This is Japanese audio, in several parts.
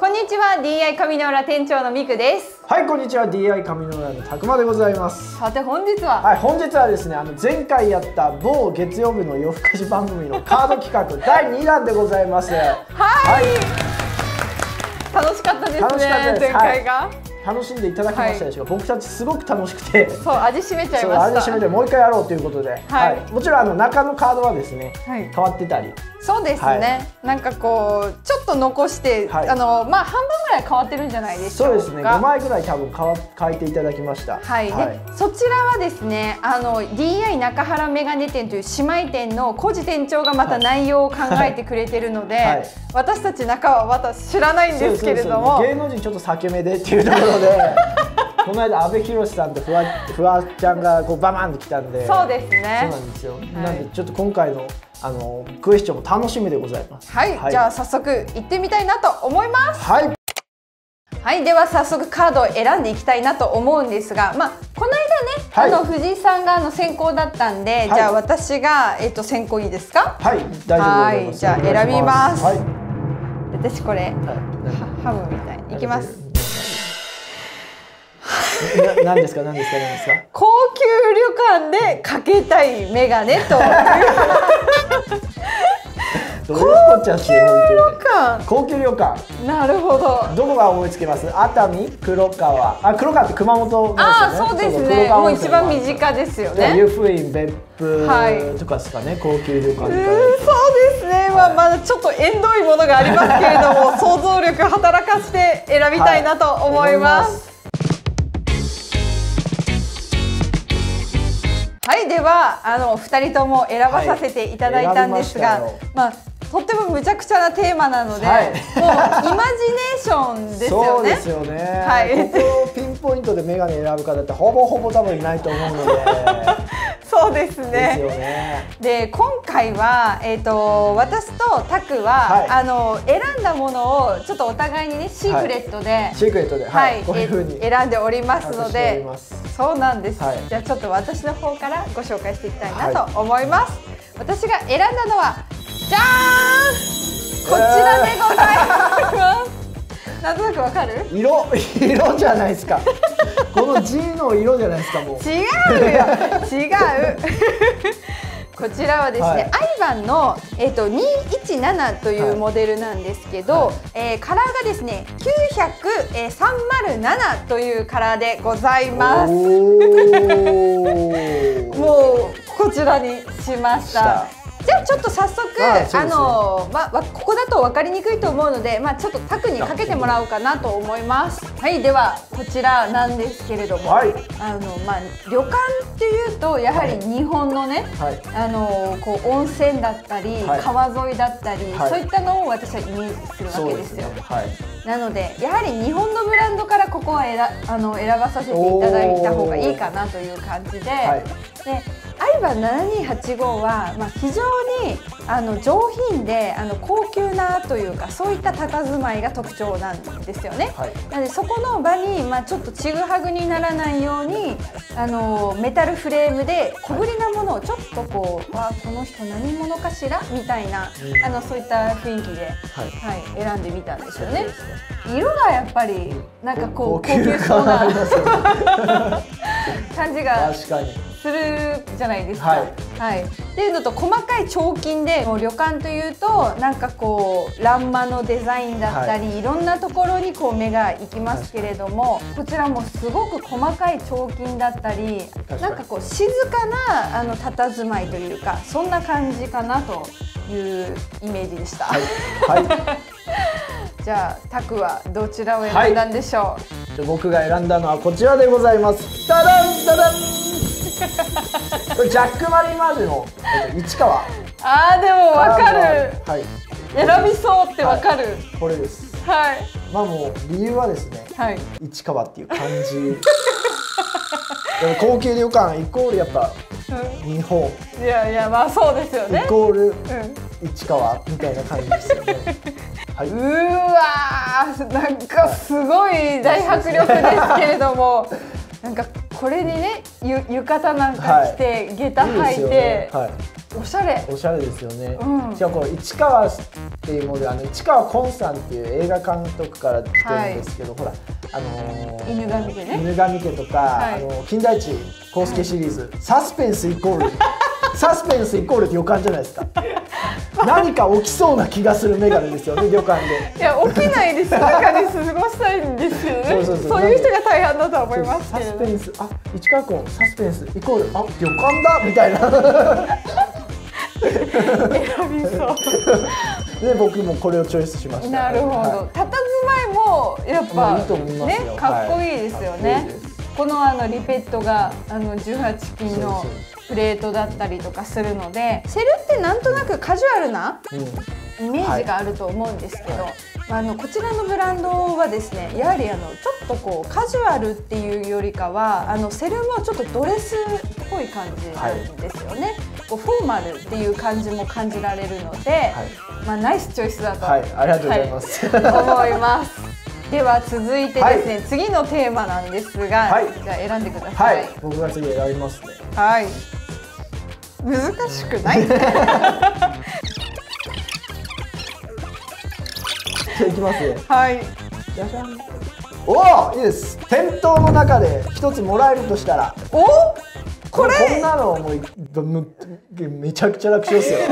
こんにちは DI 上の浦店長のみくです。はいこんにちは DI 上の浦のたくまでございます。さて本日は？はい本日はですねあの前回やった某月曜日の夜更かし番組のカード企画 第2弾でございます。はい、楽しかったですね楽しかったです。前回が、はい楽しんでいただきましたでしょう。か、僕たちすごく楽しくて。そう味しめちゃいました。味しめてもう一回やろうということで、はい。もちろんあの中のカードはですね、はい。変わってたりそうですね、なんかこうちょっと残して、はい。あのまあ半分ぐらい変わってるんじゃないでしょうか。そうですね。5枚ぐらい多分変わ変えていただきました。はい、でそちらはですねあの DI 中原メガネ店という姉妹店の小路店長がまた内容を考えてくれてるので、はい。私たち中はまた知らないんですけれども。芸能人ちょっと裂け目でっていうところで この間阿部寛さんとフワフワちゃんがこうババンって来たんで。そうですね。そうなんですよ、なんでちょっと今回のあのクエスチョンも楽しみでございます。はい、じゃあ早速行ってみたいなと思います。はい。はい。では早速カードを選んでいきたいなと思うんですがまあこの間ね、はい。あの藤井さんがあの先行だったんで、い。じゃあ私がえっ、と先行いいですか？はい。大丈夫じゃあ選びます。はい、私これ、はい。ハムみたいに。いきますななんですかなんですかなんですか？高級旅館でかけたいメガネと。どういうこっちゃって本当に高級旅館。なるほど。どこが思いつけます？熱海黒川。あ黒川って熊本ああそうですね。もう一番短身近ですよね。湯布院別府はい。とかですかね、高級旅館とか。そうですね、まあ、まだちょっと縁遠いものがありますけれども 想像力働かせて選びたいなと思います。はい、ではあの二人とも選ばさせていただいたんですが、はいままあとってもむちゃくちゃなテーマなので、はい。もうイマジネーションですよね。そうで。すよね、はい。ここをピンポイントでメガネ選ぶ方ってほぼほぼ多分いないと思うので。そうですね。よね。で今回は、えー、と私とタクは、はい。あの選んだものをちょっとお互いにねシークレットで、シークレットで、ははいい、こういうふうにえ選んでおりますのでそうなんです、はい。じゃあちょっと私の方からご紹介していきたいなと思います、私が選んだのはじゃーん。こちらでございます、なんとなくわかる？色色じゃないですか。この字の色じゃないですかもう。違うよ。違うこちらはですね、はい。アイバンの、えー、と217というモデルなんですけど、はい。えーカラーがですね900307というカラーでございます。もうこちらにしました。じゃあちょっと早速あ、あのまあわここだと分かりにくいと思うので、まあちょっとタクにかけてもらおうかなと思います。はい、ではこちらなんですけれども、はい。あのまあ旅館っていうとやはり日本のね、はい。あのこう温泉だったり、はい。川沿いだったり、はい。そういったのを私はイメージするわけですよ。はい。なのでやはり日本のブランドからここは選あの選ばさせていただいた方がいいかなという感じで、はい。でアイバン7285は、まあ、非常にあの上品であの高級なというかそういった佇まいが特徴なんですよね。はい。なのでそこの場に、まあ、ちょっとちぐはぐにならないようにあのメタルフレームで小ぶりなものをちょっとこう、わあこの人何者かしら？みたいな、うん。あのそういった雰囲気で、はい。はい、選んでみたんですよね。色がやっぱりなんかこう高高級級そうな 感じが。確かにするじゃないですか。はい。はい、っていうのと細かい彫金でもう旅館というとなんかこう欄間のデザインだったり、い、ろんなところにこう目が行きますけれどもこちらもすごく細かい彫金だったりなんかこう静かなあの佇まいというかそんな感じかなというイメージでした。はい。はい。じゃあタクはどちらを選んだんでしょう、じゃあ僕が選んだのはこちらでございます。タダンタダン。ジャックマリンマージュのえっと市川。あーでもわかるはい。選びそうってわかるこれです。はいまあもう理由はですね、はい市川っていう漢字。でも高級旅館イコールやっぱ日本いやいやまあそうですよイね。コールうん、市川みたいな感じですよね。はいうーわーなんかすごい大迫力ですけれども、なんかこれにねゆ浴衣なんか着て、下駄履いてね。はい。おしゃれ。おしゃれですよね、うん。しかもこの市川っていうものであの市川崑さんっていう映画監督から来てるんですけど、ほらあのー犬神家ね。犬神家とか、はい。あの金田一耕助シリーズ、サスペンスイコール サスペンスイコールって予感じゃないですか何か起きそうな気がするメガネですよね 旅館で。いや起きないで静かに過ごしたいんですけどねそうそう。そういう人が大半だとは思いますサけれど。スペンス。あ市川崑サスペンス。イコールあ旅館だみたいな。選びそう。で僕もこれをチョイスしました。なるほど、は佇まいもやっぱ、ねかっこいいですよね、はい。いこのあのリペットがあの18金のそうプレートだったりとかするのでセルってなんとなくカジュアルなイメージがあると思うんですけど、まああのこちらのブランドはですねやはりあのちょっとこうカジュアルっていうよりかはあのセルもちょっとドレスっぽい感じなんですよね、こうフォーマルっていう感じも感じられるので、まあナイスチョイスだと、はい。ありがとうございます。はい思います。では続いてですね、次のテーマなんですが、はい。じゃあ選んでくだはさい。い。僕が次選びますね。はい難しくない。じゃあいきますね。はい。じゃじゃん。おおいいです。店頭の中で一つもらえるとしたら。おこれ。こんなのもうめちゃくちゃ楽勝ですよ。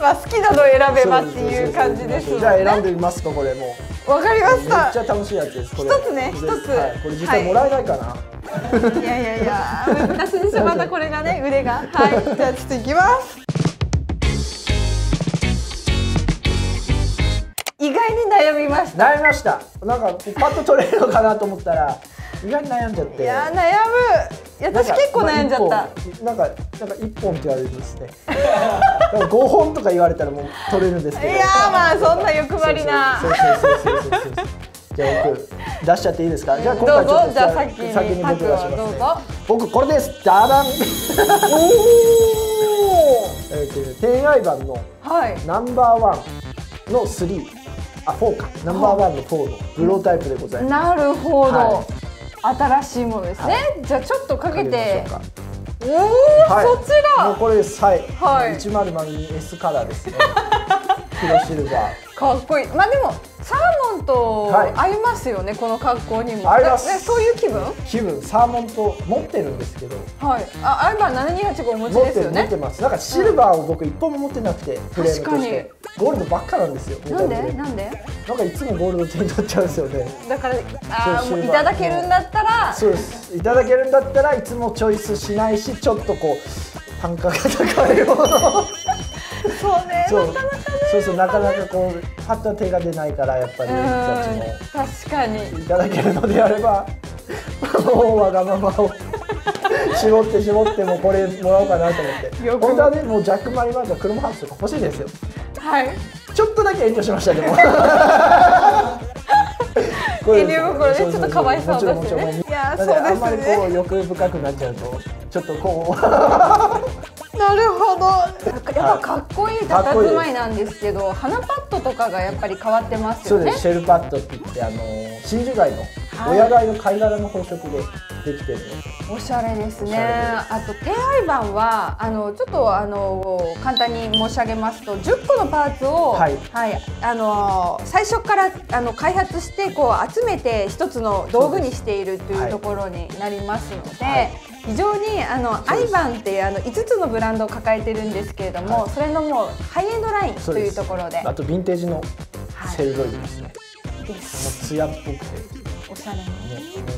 まあ好きなのを選べばっていう感じですもんね。じゃあ選んでみますかこれもわかりまうめっしたちゃ楽しいやつですこれ。一つね一つ。はい、これ実際もらえないかな、いやいやいや。難しいですよ。またこれがね腕が。はい。じゃあちょっといきます。意外に悩みました。悩みました。なんかパッと取れるのかなと思ったら意外に悩んじゃって。いや悩む。私結構悩んじゃった、なんかなんか一本って言われるんですね。なんか五本とか言われたらもう取れるんですけど。いやーまあそんな欲張りな。そうそうそうそうそうそうそうじゃあ僕出しちゃっていいですか？じゃあ今回ちょっとじゃあ先に。先に僕出しますね。どうぞ。僕これです。ダダン。おえーと天愛版のはい。ナンバーワンの3あ4か。ナンバーワンの4のブロータイプでございます。なるほど、は新しいものですね、じゃあちょっとかけかておお、はい。そちら。もうこれです。はい、はい。100 S カラーですね。黒シルバー。かっこいい。まあでもサーモンとはい。合いますよね、この格好にも。合います。ねそういう気分？気分。サーモンと持ってるんですけど。はい。あアイバー7285お持ち持ってですよねる持ってます。なんかシルバーを僕一本も持ってなくてフレームとして。ゴールドばっかなんですよなんで？で。なんで？なんかいつもゴールド手に取っちゃうんですよね。だからあもういただけるんだったら。そうです。いただけるんだったらいつもチョイスしないしちょっとこう単価が高いものそうねそう。なかなかね。そうそうなかなかこうパッと手が出ないからやっぱり確かに。いただけるのであればもうわがままを絞って絞ってもこれもらおうかなと思って。本当はねもうジャック・マリマンジャクロムハウスとか欲しいですよ。はい。ちょっとだけ遠慮しましたでも。遠慮心ねちょっとかわいそうですよねいやそうですね。あんまりこう欲深くなっちゃうとちょっとこう。なるほどかっこいいかっこいいです佇まいなんですけど鼻パッドとかがやっぱり変わってますよね。そうです。シェルパッドって言ってあの真珠貝のはい。親貝の貝殻の宝飾でできてるおしゃれですね。あと低愛板はあのちょっとあの簡単に申し上げますと10個のパーツを、はい。あの最初からあの開発してこう集めて一つの道具にしているというところになりますので。はい。非常にあのアイバンってあの5つのブランドを抱えてるんですけれども、はい。それのもうハイエンドラインというところで。あとヴィンテージのはい。セルロイドですね、です。もう艶っぽくておしゃれなも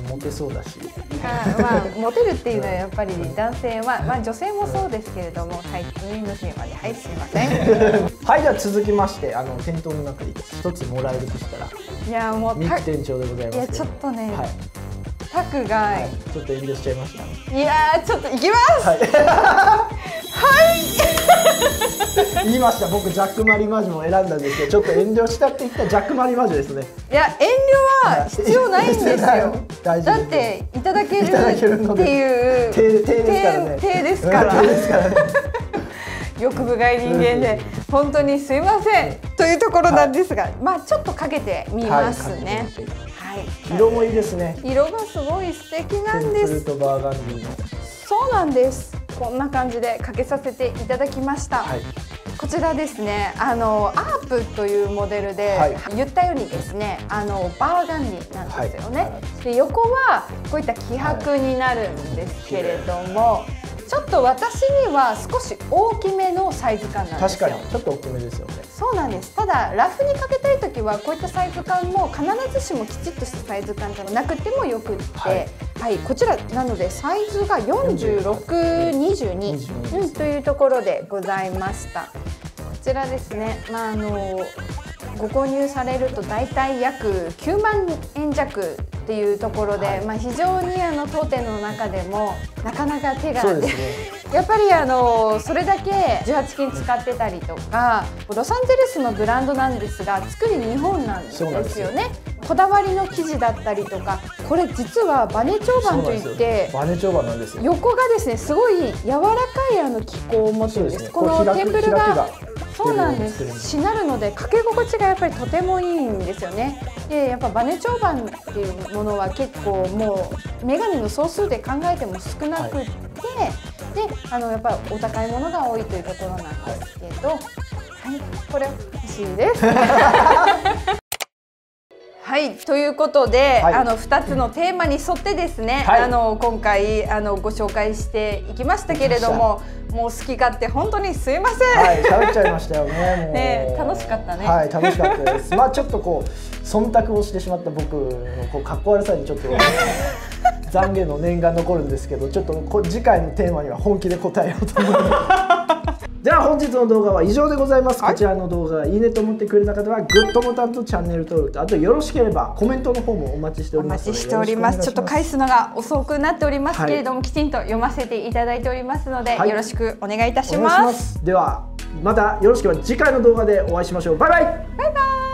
うモテそうだし。あまあ、モテるっていうのはやっぱり男性は、まあ、女性もそうですけれども、はい、次のテーマで、はい、すみません。はいでは続きましてあの店頭の中で一つもらえるとしたらいや、もう、た三木店長でございますいや、ちょっとね、はい、タクが、はい、ちょっと遠慮しちゃいましたい、やー、ちょっと行きます。はい。言いました。僕ジャックマリマジュも選んだんですけど、ちょっと遠慮したって言ったジャックマリマジュですね。いや、遠慮は必要ないんですよ。だって、いただけるっでていう。手手ですからね。ですからね。欲深い人間で、本当にすいません。というところなんですが、まあ、ちょっとかけてみますね。はい。色もいいですね。色がすごい素敵なんです。そうなんです。こんな感じでかけさせていただきました、はい。こちらですねあのアープというモデルで、はい。言ったようにですねあのバーガンディなんですよね、はい。で横はこういった気迫になるんですけれども、ちょっと私には少し大きめのサイズ感なんですよ。確かにちょっと大きめですよね。そうなんです。ただラフにかけたい時はこういったサイズ感も必ずしもきちっとしたサイズ感じゃなくてもよくって、ははいいこちらなのでサイズが4622、うん、というところでございました。こちらですね、まあ、あのご購入されると大体約9万円弱っていうところで、はい。まあ、非常にあの当店の中でもなかなか手が出ね。やっぱりあのそれだけ18金使ってたりとかロサンゼルスのブランドなんですが作り日本なんですよよ。ねこだわりの生地だったりとかこれ実はバネ長板といってバネ長板なんですよ。横がですねすごい柔らかいあの気候を持ってるんです。このテーブルがそうなんです。すしなるのでかけ心地がやっぱりとてもいいんですよね。でやっぱバネ長板っていうものは結構もうメガネの総数で考えても少なくって、であのやっぱりお高いものが多いというところなんですけど、はい、これ欲しいです。はいということで、はい。あの2つのテーマに沿ってですね、はい。あの今回あのご紹介していきましたけれどももう好き勝手本当にすいません。はい喋っちゃいましたよね ね楽しかったね。はい楽しかったです。まあちょっとこう忖度をしてしまった僕のこうかっこ悪さにちょっと 懺悔の念が残るんですけどちょっとこ次回のテーマには本気で答えようと思いますじゃあ本日の動画は以上でございます、はい。こちらの動画がいいねと思ってくれた方はグッドボタンとチャンネル登録。とあとよろしければコメントの方もお待ちしておおります待ちしております。ちょっと返すすのが遅くなっておりますけれども、きちんと読ませていただいておりますので、はい。よろしくお願いいたしま。ますす。ではまたよろしければ次回の動画でお会いしましょう。バイバイ。バイバイ。